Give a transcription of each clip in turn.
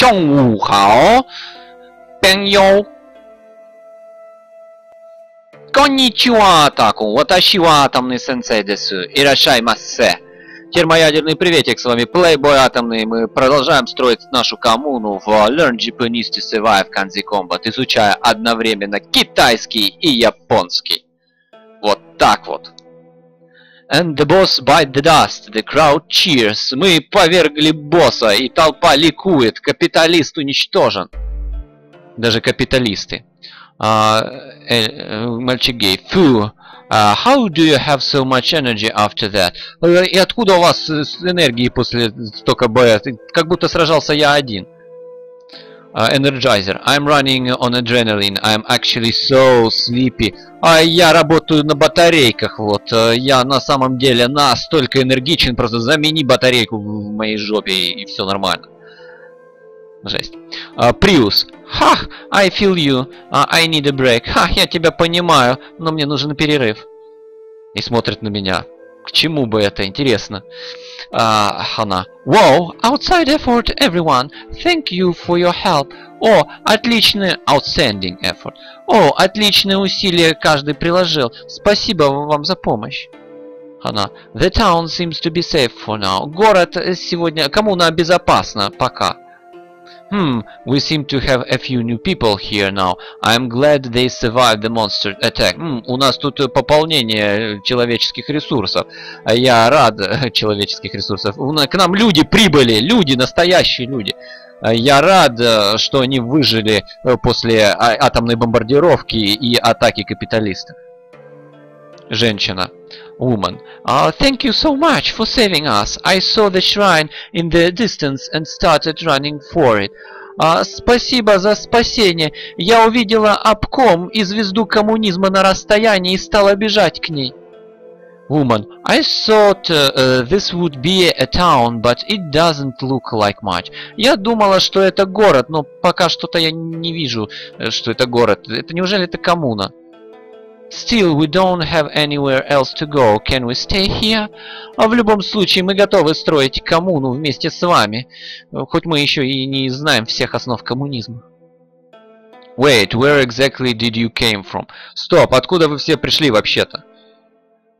中午好，朋友。Конничуа, таку, ваташива атомный сенсей десу, ирашай массе. Термоядерный приветик, с вами Playboy Атомный. Мы продолжаем строить нашу коммуну в Learn Japanese to Survive Kanzi Combat, изучая одновременно китайский и японский. Вот так вот. And the boss bite the dust, the crowd cheers. Мы повергли босса, и толпа ликует. Капиталист уничтожен. Даже капиталисты. Uh, э, мальчик гей. Фу. Uh, how do you have so much energy after that? Э, и откуда у вас энергии после столько боя? Как будто сражался я один. Uh, Energizer. I'm running on adrenaline. I'm actually so sleepy. А я работаю на батарейках, вот. Я на самом деле настолько энергичен, просто замени батарейку в моей жопе и, и все нормально. Жесть. Uh, Prius. Ха, I feel you. Uh, I need a break. Ха, я тебя понимаю, но мне нужен перерыв. И смотрит на меня. К чему бы это, интересно? Uh, она. Wow, outside effort, everyone. Thank you for your help. О, отличный, outstanding effort. О, отличные усилия каждый приложил. Спасибо вам за помощь. Она. The town seems to be safe for now. Город сегодня, коммуна безопасна пока. Hmm, we seem to have a few new people here now. I'm glad they survived the monster attack. Hmm, у нас тут пополнение человеческих ресурсов. Я рад человеческих ресурсов. К нам люди прибыли, люди, настоящие люди. Я рад, что они выжили после атомной бомбардировки и атаки капиталистов. Женщина. Woman. Uh, thank you so much for saving us. I saw the shrine in the distance and started running for it. Uh, спасибо за спасение. Я увидела обком и звезду коммунизма на расстоянии и стала бежать к ней. Woman. I thought uh, this would be a town, but it doesn't look like much. Я думала, что это город, но пока что-то я не вижу, что это город. Это неужели это коммуна? Still, we don't have anywhere else to go. Can we stay here? А в любом случае, мы готовы строить коммуну вместе с вами. Хоть мы еще и не знаем всех основ коммунизма. Wait, where exactly did you came from? Стоп, откуда вы все пришли вообще-то?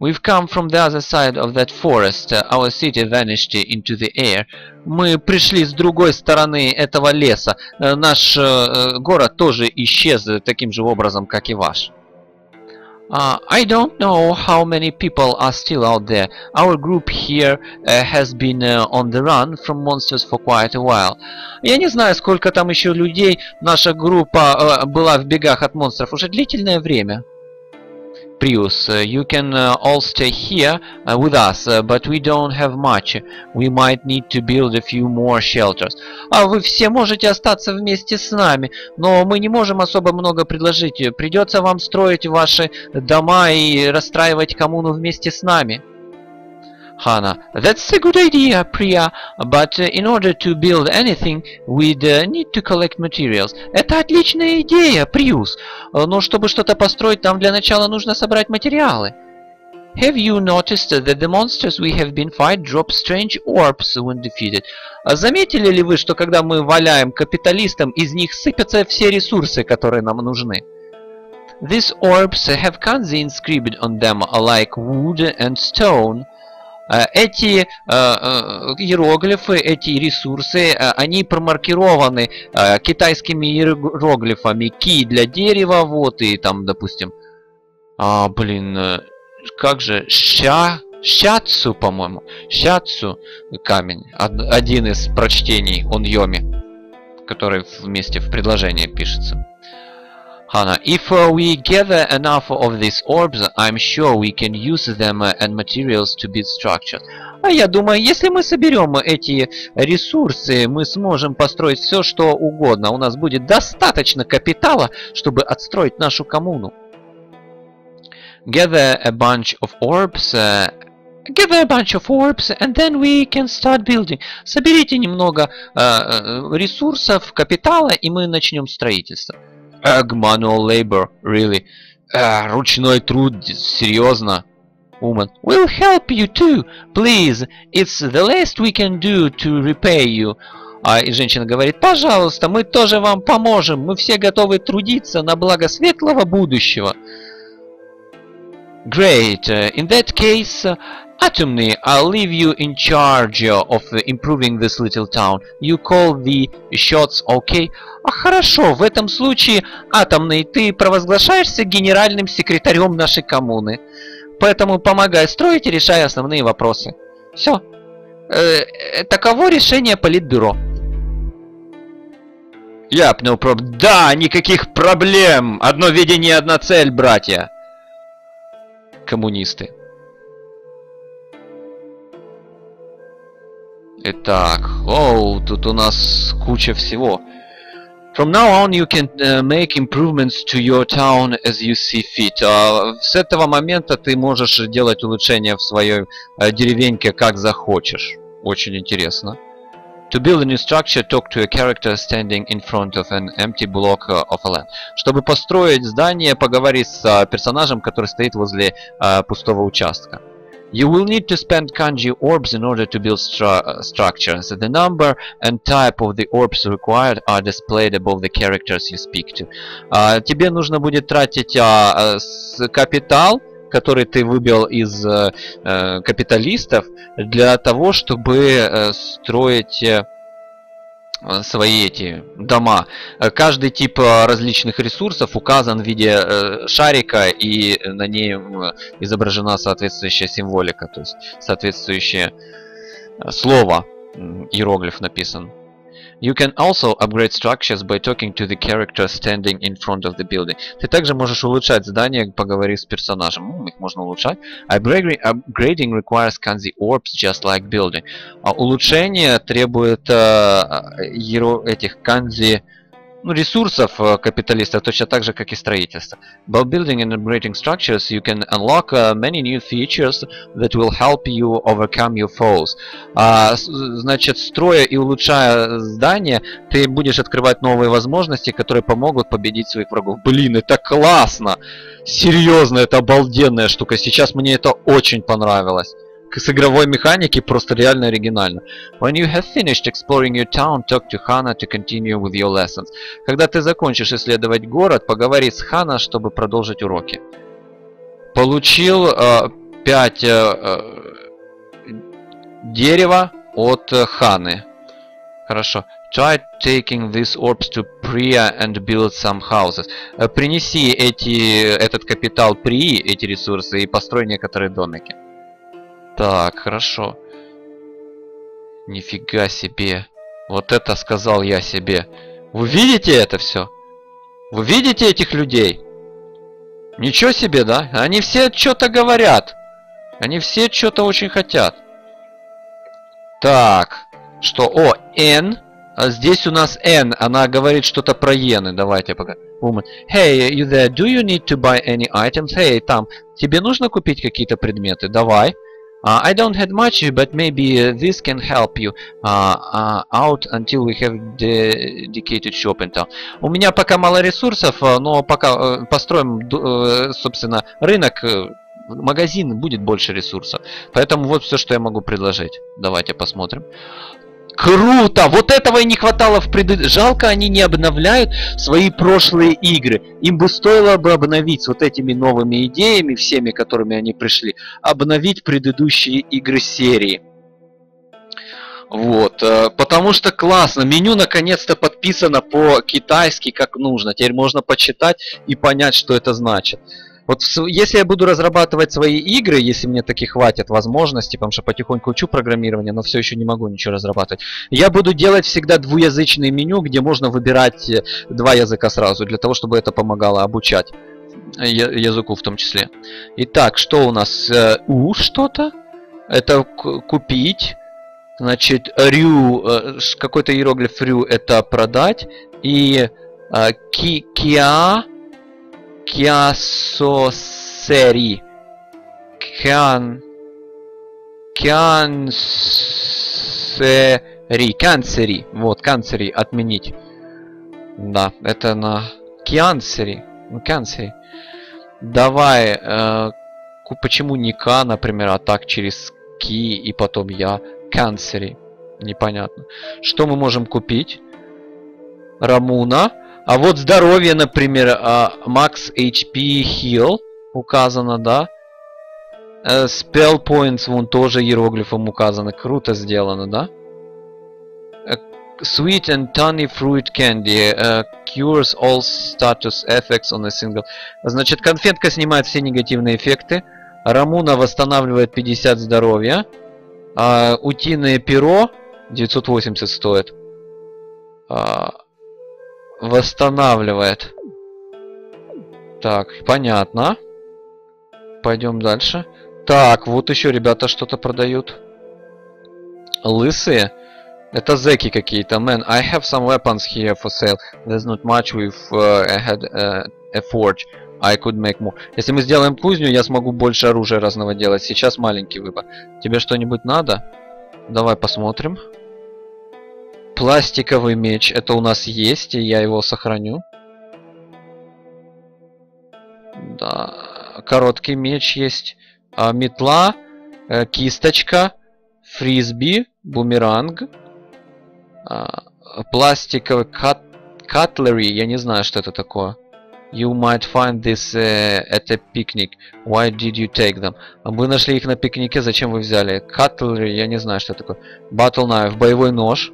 We've come from the other side of that forest. Our city vanished into the air. Мы пришли с другой стороны этого леса. Наш э, город тоже исчез таким же образом, как и ваш. Uh, I don't know how many people are still out there. Our group here uh, has been uh, on the run from monsters for quite a while. Я не знаю, сколько там еще людей. Наша группа была в бегах от монстров уже длительное время. Prius, uh, you can uh, all stay here uh, with us, but we don't have much. We might need to build a few more shelters. А вы все можете остаться вместе с нами, но мы не можем особо много предложить. Придется вам строить ваши дома и расстраивать коммуну вместе с нами. Hana. That's a good idea, Priya, but uh, in order to build anything, we'd uh, need to collect materials. Это отличная идея, Приус, но чтобы что-то построить, нам для начала нужно собрать материалы. Have you noticed that the monsters we have been fight drop strange orbs when defeated? Заметили ли вы, что когда мы валяем капиталистам, из них сыпятся все ресурсы, которые нам нужны? These orbs have kanji inscribed on them like wood and stone. Эти иероглифы, эти ресурсы, они промаркированы китайскими иероглифами. Ки для дерева, вот, и там, допустим, а, блин, как же, ща, щацу, по-моему, щацу камень, один из прочтений он йоми, который вместе в предложении пишется. Hana, if uh, we gather enough of these orbs, I'm sure we can use them uh, and materials to build structures. А я думаю, если мы соберем эти ресурсы, мы сможем построить все, что угодно. У нас будет достаточно капитала, чтобы отстроить нашу коммуну. Gather a bunch of orbs uh, Gather a bunch of orbs, and then we can start building. Соберите немного uh, ресурсов, капитала, и мы начнем строительство. Manual labor, really. Uh, ручной труд, серьезно. Woman. We'll help you too, please. It's the least we can do to repay you. А и женщина говорит, пожалуйста, мы тоже вам поможем, мы все готовы трудиться на благо светлого будущего. Great. In that case, Atomny, I'll leave you in charge of improving this little town. You call the shots, okay? А хорошо, в этом случае, Атомный, ты провозглашаешься генеральным секретарем нашей коммуны. Поэтому помогай строить и решай основные вопросы. Все. Э, таково решение Политбюро. Яп, no problem. Да, никаких проблем! Одно видение, одна цель, братья. Коммунисты. Итак, оу, тут у нас куча всего. From now on you can uh, make improvements to your town as you see fit. Uh, с этого момента ты можешь делать улучшения в своей uh, деревеньке как захочешь. Очень интересно. To build a new structure, talk to a character standing in front of an empty block of a land. Чтобы построить здание, поговори с персонажем, который стоит возле пустого участка. You will need to spend kanji orbs in order to build stru uh, structures. The number and type of the orbs required are displayed above the characters you speak to. Uh, тебе нужно будет тратить uh, капитал, который ты выбил из uh, капиталистов, для того, чтобы uh, строить Э, свои эти дома. Э, каждый тип э, различных ресурсов указан в виде шарика и на ней изображена соответствующая символика, то есть соответствующее слово, иероглиф написан. You can also upgrade structures by talking to the character standing in front of the building. Ты также можешь улучшать здание, поговорив с персонажем. Ну, их можно улучшать. Upgrading, upgrading requires kanji orbs just like building. А улучшение требует э, этих канзи ну, ресурсов э, капиталиста точно так же, как и строительство. By building and upgrading structures, you can unlock uh, many new features that will help you overcome your foes. А, значит, строя и улучшая здание, ты будешь открывать новые возможности, которые помогут победить своих врагов. Блин, это классно! Серьезно, это обалденная штука. Сейчас мне это очень понравилось с игровой механики просто реально оригинально. When you have finished exploring your town, talk to Hana to continue with your lessons. Когда ты закончишь исследовать город, поговори с Хана, чтобы продолжить уроки. Получил э, 5 э, э, дерева от э, Ханы. Хорошо. Try taking these orbs to Priya and build some houses. Э, принеси эти, этот капитал Прии, эти ресурсы, и построй некоторые домики. Так, хорошо. Нифига себе. Вот это сказал я себе. Вы видите это все? Вы видите этих людей? Ничего себе, да? Они все что-то говорят. Они все что-то очень хотят. Так. Что? О, N. А здесь у нас N. Она говорит что-то про иены. Давайте пока. Woman. Hey, you there? Do you need to buy any items? Hey, там. Тебе нужно купить какие-то предметы? Давай. Uh, I don't have much, but maybe uh, this can help you uh, uh, out until we have dedicated shop in town. У меня пока мало ресурсов, но пока построим, собственно, рынок, магазин, будет больше ресурсов. Поэтому вот все, что я могу предложить. Давайте посмотрим. Круто! Вот этого и не хватало в пред... Жалко, они не обновляют свои прошлые игры. Им бы стоило бы обновить вот этими новыми идеями, всеми, которыми они пришли, обновить предыдущие игры серии. Вот, э, потому что классно. Меню наконец-то подписано по-китайски, как нужно. Теперь можно почитать и понять, что это значит. Вот если я буду разрабатывать свои игры, если мне таки хватит возможности, потому что потихоньку учу программирование, но все еще не могу ничего разрабатывать, я буду делать всегда двуязычное меню, где можно выбирать э, два языка сразу, для того, чтобы это помогало обучать языку в том числе. Итак, что у нас? Э, у что-то? Это купить. Значит, рю, э, какой-то иероглиф рю это продать. И ки, киа Киасосери. Кян... Кянсери. Канцери. Вот, канцери отменить. Да, это на... Киансери. Ну, канцери. Давай, э, почему не К, например, а так через Ки и потом Я. Канцери. Непонятно. Что мы можем купить? Рамуна. А вот здоровье, например, а, Max HP Heal указано, да? Э, spell Points вон тоже иероглифом указано. Круто сделано, да? Э, sweet and Tunny Fruit Candy uh, cures all status effects on a single. Значит, конфетка снимает все негативные эффекты. Рамуна восстанавливает 50 здоровья. А, утиное перо 980 стоит. А, восстанавливает. Так, понятно. Пойдем дальше. Так, вот еще ребята что-то продают. Лысые. Это зеки какие-то. Man, I have some weapons here for sale. There's not much with uh, I had uh, a forge. I could make more. Если мы сделаем кузню, я смогу больше оружия разного делать. Сейчас маленький выбор. Тебе что-нибудь надо? Давай посмотрим. Пластиковый меч. Это у нас есть, и я его сохраню. Да. Короткий меч есть. А, метла. Э, кисточка. Фрисби. Бумеранг. А, пластиковый кат... Cutlery. Я не знаю, что это такое. You might find this uh, at a picnic. Why did you take them? Вы нашли их на пикнике, зачем вы взяли? Cutlery, я не знаю, что такое. Battle knife, боевой нож.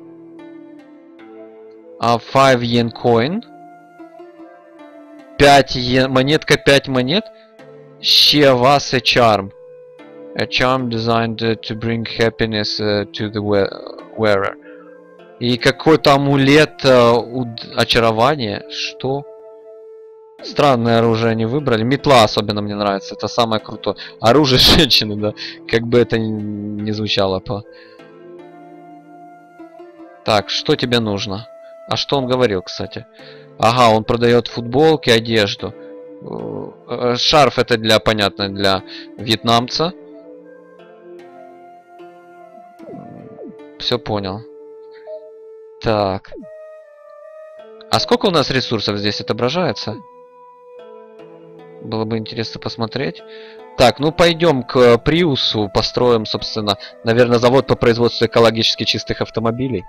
А 5 yen coin. 5 йен, монетка 5 монет. Shevase charm. A charm designed to bring happiness uh, to the wearer. И какой-то амулет uh, очарования. Что? Странное оружие они выбрали. Метла особенно мне нравится. Это самое крутое. Оружие женщины, да. Как бы это ни звучало по... Так, что тебе нужно? А что он говорил, кстати? Ага, он продает футболки, одежду. Э, шарф это для, понятно, для вьетнамца. Все понял. Так. А сколько у нас ресурсов здесь отображается? Было бы интересно посмотреть. Так, ну пойдем к Приусу, построим, собственно, наверное, завод по производству экологически чистых автомобилей.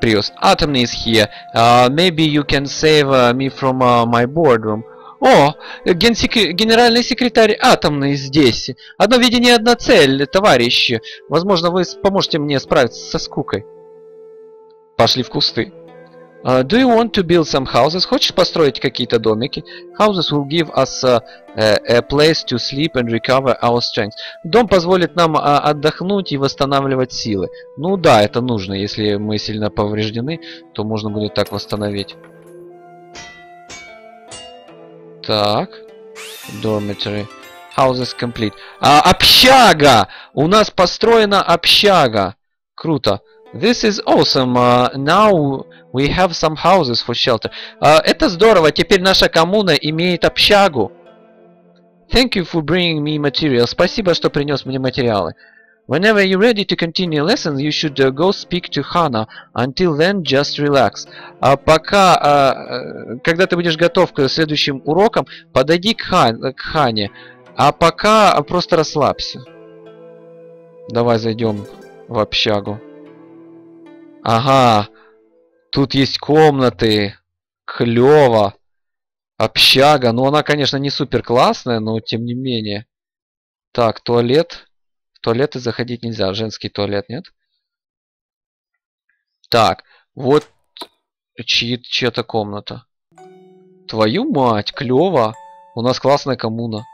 Prius. Atom is here. Uh, maybe you can save uh, me from uh, my boardroom. О, генсек... генеральный секретарь атомный здесь. Одно видение, одна цель, товарищи. Возможно, вы поможете мне справиться со скукой. Пошли в кусты. Uh, do you want to build some houses? Хочешь построить какие-то домики? Houses will give us uh, a place to sleep and recover our strength. Дом позволит нам uh, отдохнуть и восстанавливать силы. Ну да, это нужно. Если мы сильно повреждены, то можно будет так восстановить. Так. Dormitory. Houses complete. А, общага! У нас построена общага. Круто. This is awesome. Uh, now we have some houses for shelter. Uh, это здорово. Теперь наша коммуна имеет общагу. Thank you for bringing me material. Спасибо, что принес мне материалы. Whenever you're ready to continue lessons, you should uh, go speak to Hana. Until then, just relax. А пока, uh, когда ты будешь готов к следующим урокам, подойди к, Хан, к Хане. А пока просто расслабься. Давай зайдем в общагу. Ага, тут есть комнаты. Клево. Общага. Ну, она, конечно, не супер классная, но тем не менее. Так, туалет. В туалеты заходить нельзя. Женский туалет, нет? Так, вот чья-то комната. Твою мать, клево. У нас классная коммуна.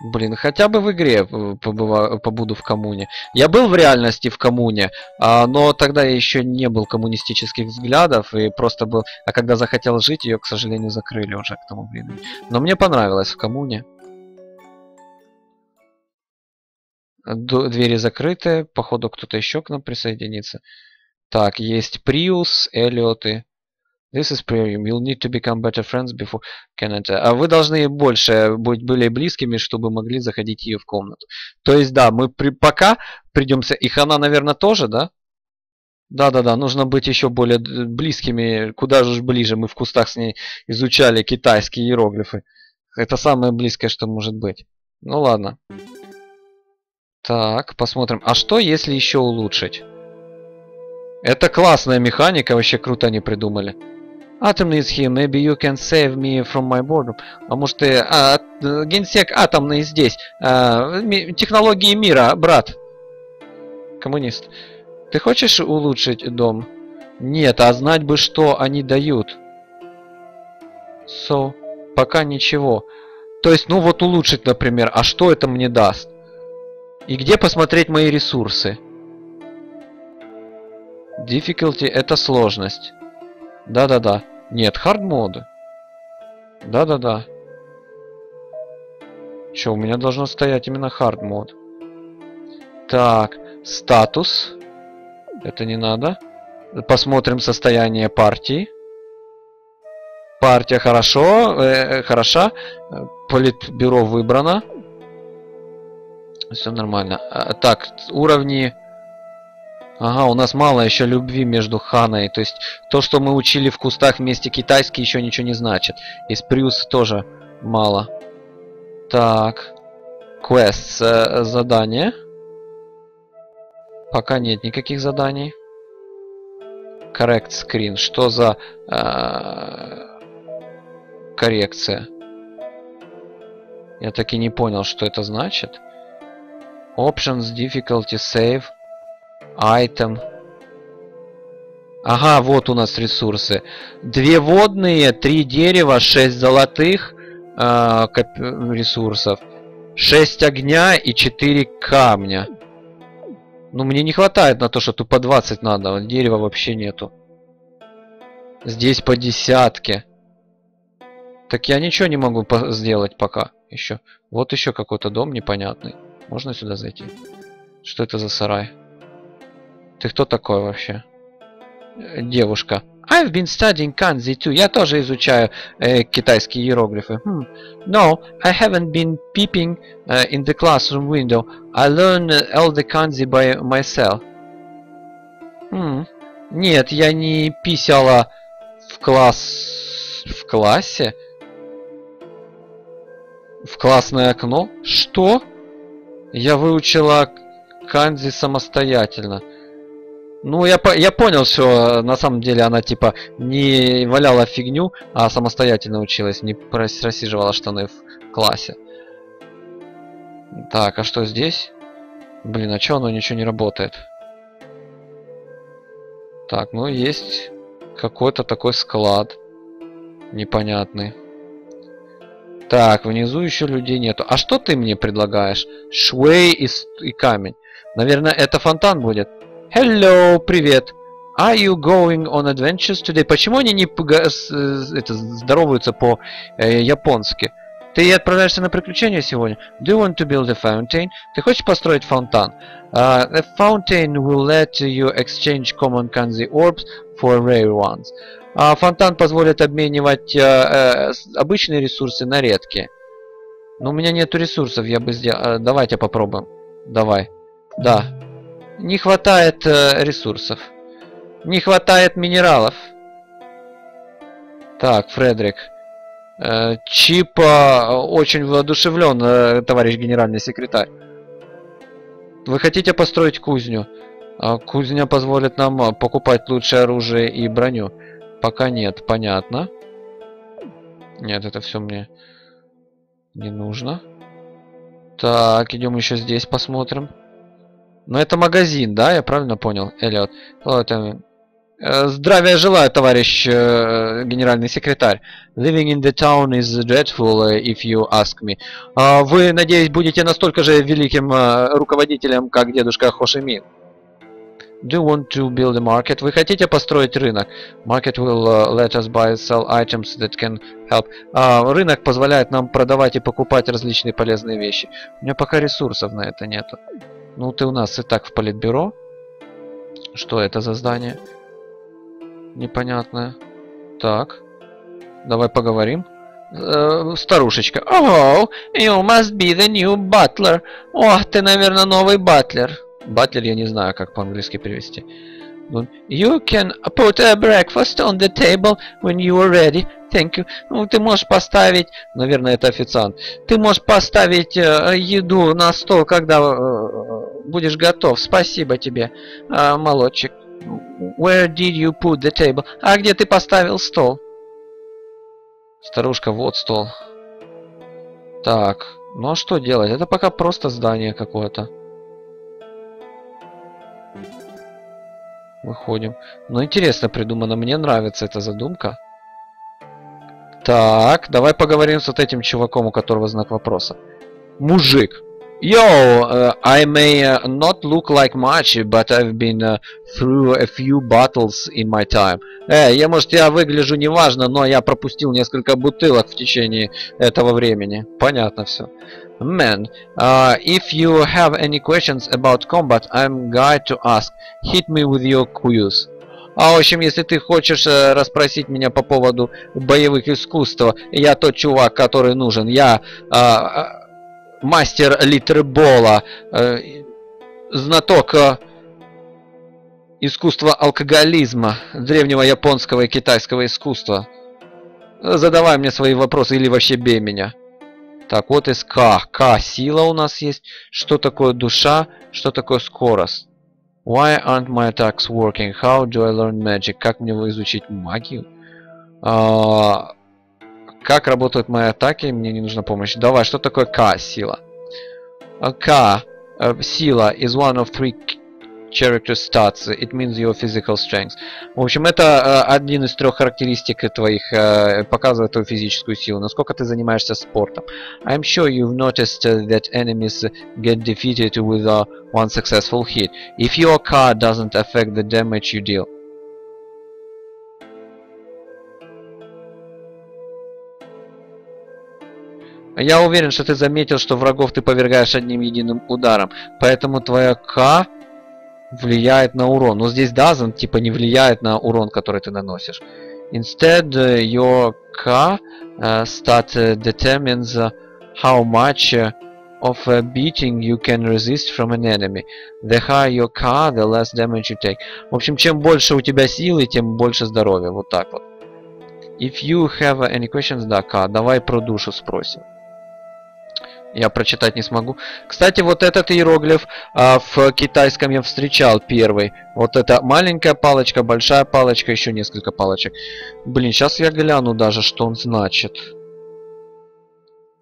Блин, хотя бы в игре побыва, побуду в коммуне. Я был в реальности в коммуне, а, но тогда я еще не был коммунистических взглядов и просто был... А когда захотел жить, ее, к сожалению, закрыли уже к тому времени. Но мне понравилось в коммуне. Двери закрыты, походу кто-то еще к нам присоединится. Так, есть Приус, Эллиоты. This is premium. You'll need to become better friends before can enter. А вы должны больше быть были близкими, чтобы могли заходить ее в комнату. То есть, да, мы при, пока придемся... Их она, наверное, тоже, да? Да-да-да, нужно быть еще более близкими. Куда же ближе? Мы в кустах с ней изучали китайские иероглифы. Это самое близкое, что может быть. Ну ладно. Так, посмотрим. А что, если еще улучшить? Это классная механика, вообще круто они придумали. Atom is maybe you can save me from my boredom. А может ты... А, генсек атомный здесь. А, технологии мира, брат. Коммунист. Ты хочешь улучшить дом? Нет, а знать бы, что они дают. So, пока ничего. То есть, ну вот улучшить, например. А что это мне даст? И где посмотреть мои ресурсы? Difficulty это сложность. Да-да-да. Нет, hard mode. Да-да-да. Че, у меня должно стоять именно hard mode. Так, статус. Это не надо. Посмотрим состояние партии. Партия хорошо, э, хороша. Политбюро выбрано. Все нормально. А, так, уровни Ага, у нас мало еще любви между Ханой. То есть то, что мы учили в кустах вместе китайский, еще ничего не значит. Из Приус тоже мало. Так. Квест. Э, задание. Пока нет никаких заданий. Correct screen. Что за э, коррекция? Я так и не понял, что это значит. Options, difficulty, save. Item. Ага, вот у нас ресурсы. Две водные, три дерева, шесть золотых э, ресурсов, шесть огня и четыре камня. Ну, мне не хватает на то, что тут по 20 надо. Дерева вообще нету. Здесь по десятке. Так я ничего не могу сделать пока. Еще. Вот еще какой-то дом непонятный. Можно сюда зайти? Что это за сарай? Ты кто такой вообще? Девушка. I've been studying kanji too. Я тоже изучаю э, китайские иероглифы. Hmm. No, I haven't been peeping uh, in the classroom window. I learn all the kanji by myself. Hmm. Нет, я не писала в класс... В классе? В классное окно? Что? Я выучила канзи самостоятельно. Ну, я, я понял, что на самом деле она типа не валяла фигню, а самостоятельно училась, не рассиживала штаны в классе. Так, а что здесь? Блин, а что оно ничего не работает? Так, ну есть какой-то такой склад непонятный. Так, внизу еще людей нету. А что ты мне предлагаешь? Швей и, и камень. Наверное, это фонтан будет. Hello, привет. Are you going on adventures today? Почему они не это, здороваются по-японски? Э, Ты отправляешься на приключения сегодня? Do you want to build a fountain? Ты хочешь построить фонтан? Uh, a fountain will let you exchange common kanji orbs for rare ones. Uh, фонтан позволит обменивать uh, uh, обычные ресурсы на редкие. Но у меня нету ресурсов, я бы сделал... Uh, давайте попробуем. Давай. Да, не хватает э, ресурсов. Не хватает минералов. Так, Фредерик. Э, Чипа очень воодушевлен, э, товарищ генеральный секретарь. Вы хотите построить кузню? Кузня позволит нам э, покупать лучшее оружие и броню. Пока нет, понятно. Нет, это все мне не нужно. Так, идем еще здесь посмотрим. Но это магазин, да? Я правильно понял, Эллиот? Это... Э, здравия желаю, товарищ э, генеральный секретарь. Living in the town is dreadful, э, if you ask me. А вы, надеюсь, будете настолько же великим э, руководителем, как дедушка Хошимин. Do you want to build a market? Вы хотите построить рынок? Market will uh, let us buy and sell items that can help. А, рынок позволяет нам продавать и покупать различные полезные вещи. У меня пока ресурсов на это нету. Ну, ты у нас и так в политбюро. Что это за здание? Непонятное. Так. Давай поговорим. Э, старушечка. Oh, you must be the new butler. О, ты, наверное, новый батлер. Батлер я не знаю, как по-английски перевести. You can put a breakfast on the table when you are ready. Thank you. Ну, ты можешь поставить, наверное, это официант. Ты можешь поставить э, еду на стол, когда э, будешь готов. Спасибо тебе, э, молодчик. Where did you put the table? А где ты поставил стол? Старушка, вот стол. Так, ну а что делать? Это пока просто здание какое-то. Выходим. Ну, интересно придумано. Мне нравится эта задумка. Так, давай поговорим с вот этим чуваком, у которого знак вопроса. Мужик. Yo, uh, I may uh, not look like much, but I've been uh, through a few bottles in my time. Э, я, может, я выгляжу неважно, но я пропустил несколько бутылок в течение этого времени. Понятно все. Man, uh, if you have any questions about combat, I'm guide to ask. Hit me with your quiz. А в общем, если ты хочешь э, расспросить меня по поводу боевых искусств, я тот чувак, который нужен. Я э, мастер литербола, э, знаток э, искусства алкоголизма, древнего японского и китайского искусства. Задавай мне свои вопросы или вообще бей меня. Так, вот из К. К сила у нас есть. Что такое душа? Что такое скорость? Why aren't my attacks working? How do I learn magic? Как мне изучить магию? А, как работают мои атаки? Мне не нужна помощь. Давай, что такое К сила? К uh, сила is one of three character stats. It means your physical strength. В общем, это uh, один из трех характеристик твоих, uh, показывает твою физическую силу. Насколько ты занимаешься спортом. I'm sure you've noticed uh, that enemies get defeated with uh, one successful hit. If your card doesn't affect the damage you deal. Я уверен, что ты заметил, что врагов ты повергаешь одним единым ударом. Поэтому твоя К влияет на урон. Но здесь doesn't типа не влияет на урон, который ты наносишь. Instead, your K uh, stat determines how much of a beating you can resist from an enemy. The higher your K, the less damage you take. В общем, чем больше у тебя силы, тем больше здоровья. Вот так вот. If you have any questions, да, К, давай про душу спросим. Я прочитать не смогу. Кстати, вот этот иероглиф а, в китайском я встречал первый. Вот это маленькая палочка, большая палочка, еще несколько палочек. Блин, сейчас я гляну даже, что он значит.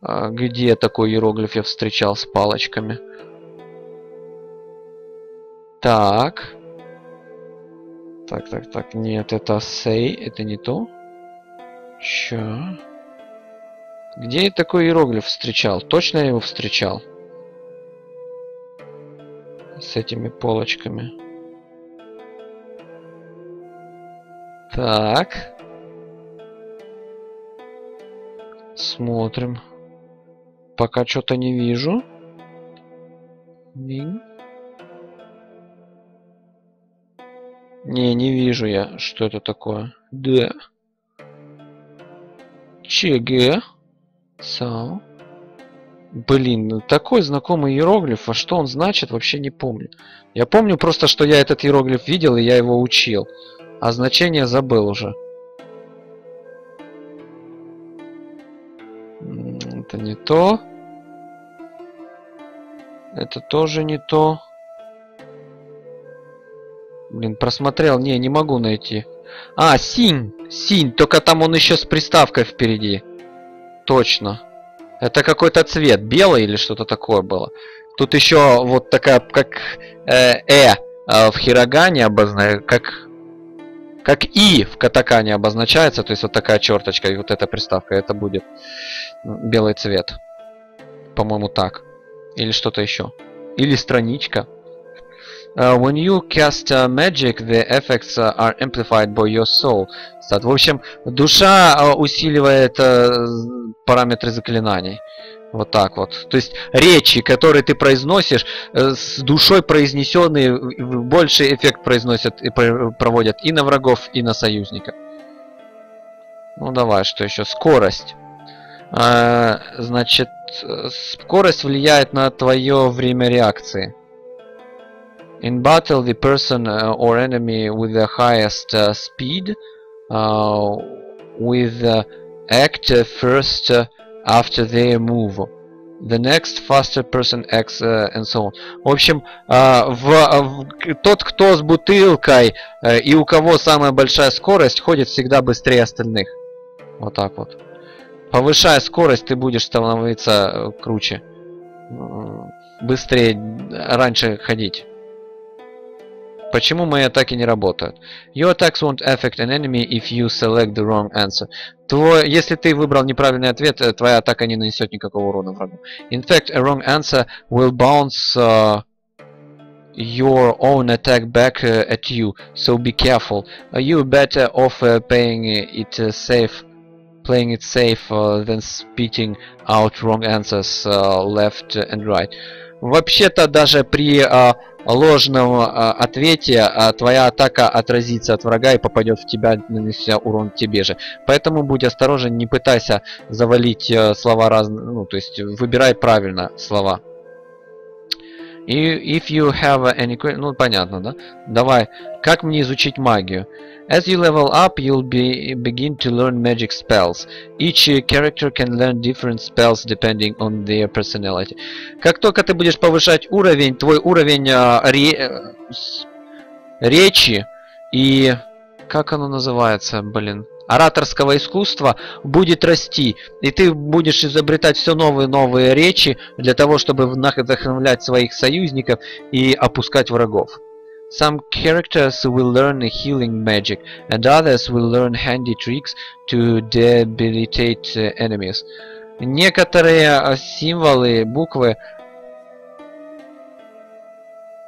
А, где такой иероглиф я встречал с палочками? Так. Так, так, так. Нет, это say, это не то. Чё? Где я такой иероглиф встречал? Точно я его встречал? С этими полочками. Так. Смотрим. Пока что-то не вижу. Не, не вижу я, что это такое. Д. ЧГ. So. Блин, ну такой знакомый иероглиф, а что он значит, вообще не помню. Я помню просто, что я этот иероглиф видел и я его учил. А значение забыл уже. Это не то. Это тоже не то. Блин, просмотрел. Не, не могу найти. А, синь. Синь, только там он еще с приставкой впереди. Точно. Это какой-то цвет, белый или что-то такое было. Тут еще вот такая, как э, э, э в хирогане обозначается, как как и в катакане обозначается, то есть вот такая черточка и вот эта приставка, это будет белый цвет. По-моему так. Или что-то еще. Или страничка. Uh, when you cast uh, magic, the effects uh, are amplified by your soul. В общем, душа uh, усиливает uh, параметры заклинаний. Вот так вот. То есть речи, которые ты произносишь, uh, с душой произнесенные, больший эффект произносят и проводят и на врагов, и на союзника. Ну давай, что еще? Скорость. Uh, значит, скорость влияет на твое время реакции. In battle, the person uh, or enemy with the highest uh, speed uh, with uh, act uh, first uh, after their move. The next faster person acts and so on. В общем, э, в, в- тот, кто с бутылкой э, и у кого самая большая скорость, ходит всегда быстрее остальных. Вот так вот. Повышая скорость, ты будешь становиться э, круче. Быстрее э, раньше ходить. Почему мои атаки не работают? Your attacks won't affect an enemy if you select the wrong answer. Твой, если ты выбрал неправильный ответ, э, твоя атака не нанесет никакого урона врагу. In fact, a wrong answer will bounce uh, your own attack back uh, at you, so be careful. Uh, you're better off uh, paying it uh, safe, playing it safe uh, than spitting out wrong answers uh, left and right. Вообще-то даже при а, ложном а, ответе а, твоя атака отразится от врага и попадет в тебя, нанеся урон тебе же. Поэтому будь осторожен, не пытайся завалить э, слова разные, ну то есть выбирай правильно слова. If you have any que- ну понятно, да? Давай, как мне изучить магию? As you level up, you'll be begin to learn magic spells. Each uh, character can learn different spells depending on their personality. Как только ты будешь повышать уровень, твой уровень а, ре- э, с- речи и как оно называется, блин, ораторского искусства будет расти, и ты будешь изобретать все новые новые речи для того, чтобы вдохновлять своих союзников и опускать врагов. Some characters will learn healing magic, and others will learn handy tricks to debilitate enemies. Некоторые символы, буквы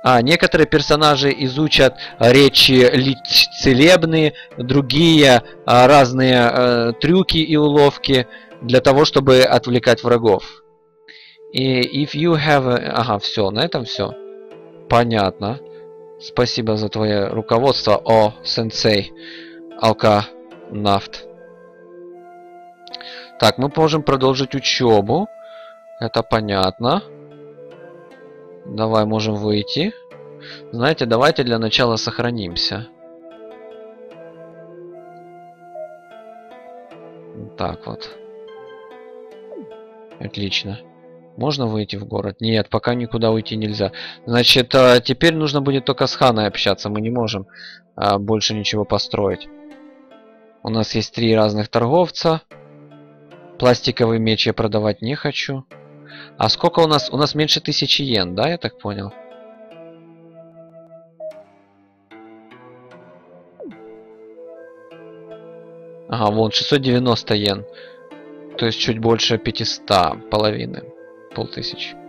а, некоторые персонажи изучат а, речи целебные, другие а, разные э, трюки и уловки для того, чтобы отвлекать врагов. И if you have... a- Ага, все, на этом все. Понятно. Спасибо за твое руководство, о сенсей Алка Нафт. Так, мы можем продолжить учебу. Это понятно. Давай, можем выйти. Знаете, давайте для начала сохранимся. Так вот. Отлично. Можно выйти в город? Нет, пока никуда уйти нельзя. Значит, а, теперь нужно будет только с Ханой общаться. Мы не можем а, больше ничего построить. У нас есть три разных торговца. Пластиковый меч я продавать не хочу. А сколько у нас? У нас меньше тысячи йен, да, я так понял? Ага, вон 690 йен. То есть чуть больше 500, половины. Полтысячи.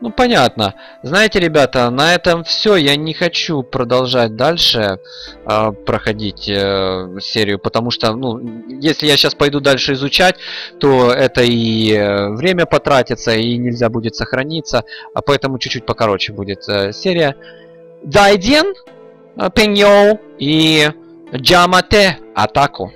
Ну, понятно. Знаете, ребята, на этом все. Я не хочу продолжать дальше э, проходить э, серию, потому что, ну, если я сейчас пойду дальше изучать, то это и э, время потратится, и нельзя будет сохраниться, а поэтому чуть-чуть покороче будет э, серия. Дайден, э, Пеньоу и Джамате Атаку.